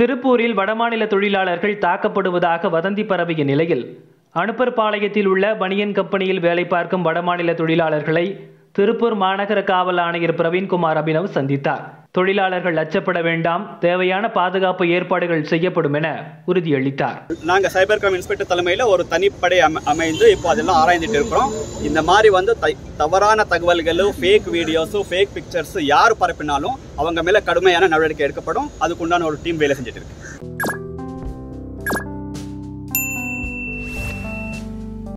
திருப்பூரில் வடமாநில தொழிலாளர்கள் தாக்கப்படுவதாக வதந்தி பரவிய நிலையில் அனுப்பர் பாளையத்தில் உள்ள பனியன் கம்பெனியில் வேலை பார்க்கும் வடமாநில தொழிலாளர்களை திருப்பூர் மாநகர காவல் ஆணையர் பிரவீன்குமார் அபினவ் சந்தித்தார். தொழிலாளர்கள் அச்சப்பட வேண்டாம் தேவையான பாதுகாப்பு ஏற்பாடுகள் செய்யப்படும் என உறுதியளித்தார். நாங்கள் சைபர் கிரைம் இன்ஸ்பெக்டர் தலைமையில் ஒரு தனிப்படை அமைந்து இப்போ அதெல்லாம் ஆராய்ந்துட்டு இருக்கிறோம். இந்த மாதிரி வந்து தவறான தகவல்களும் ஃபேக் வீடியோஸும் ஃபேக் பிக்சர்ஸ் யார் பரப்பினாலும் அவங்க மேலே கடுமையான நடவடிக்கை எடுக்கப்படும். அதுக்குண்டான ஒரு டீம் வேலை செஞ்சுட்டு இருக்கு.